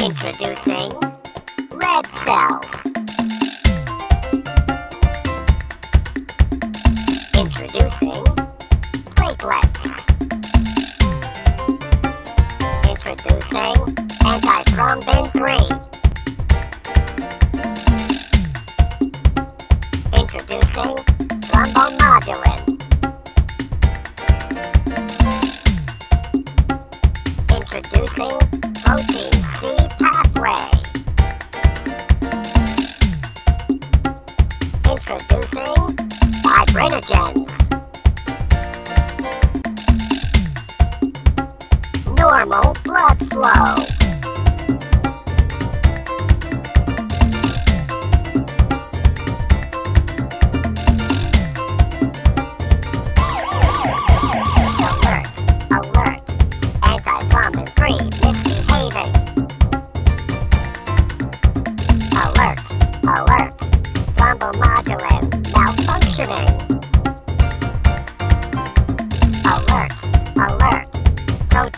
Introducing red cells. Antithrombin 3. Introducing thrombomodulin. Introducing protein C pathway. Introducing fibrinogens. Normal blood flow.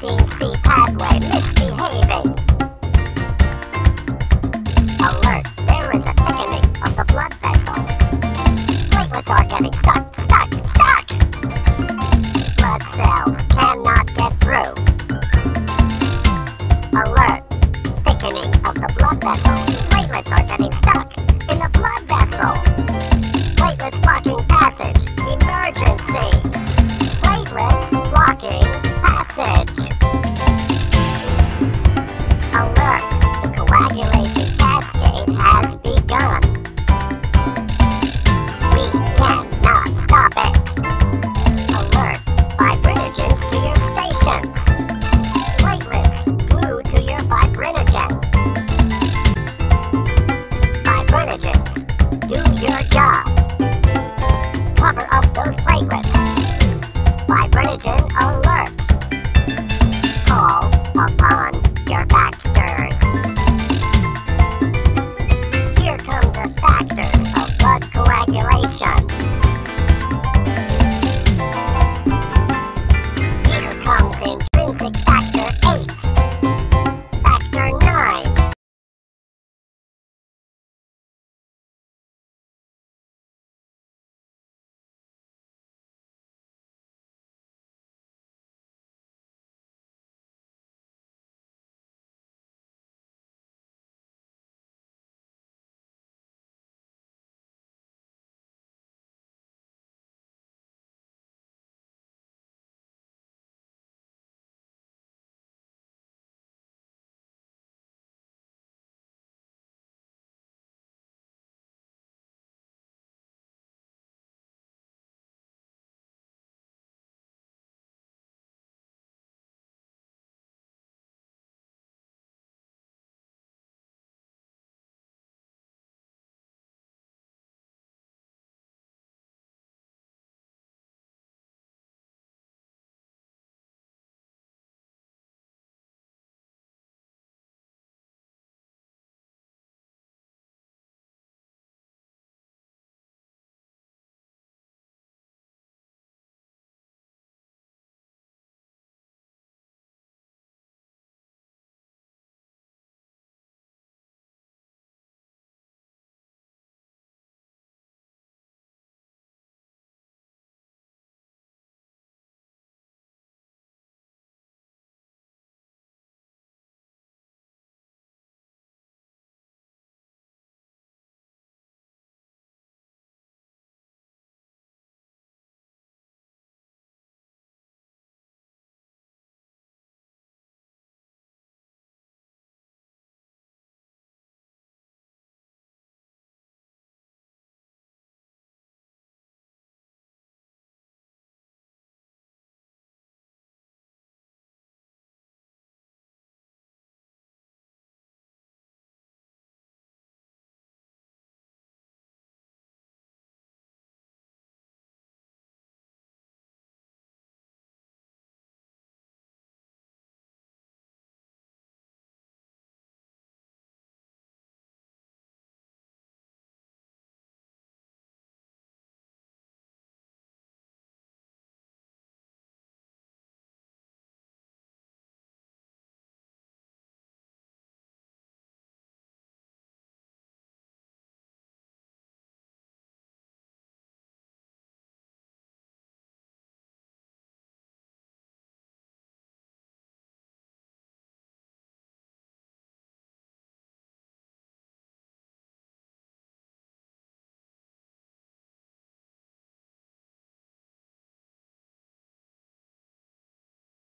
Misbehaving. Alert, there is a thickening of the blood vessel. Platelets are getting stuck, stuck, stuck. Blood cells cannot get through. Alert, thickening of the blood vessel. Platelets are getting stuck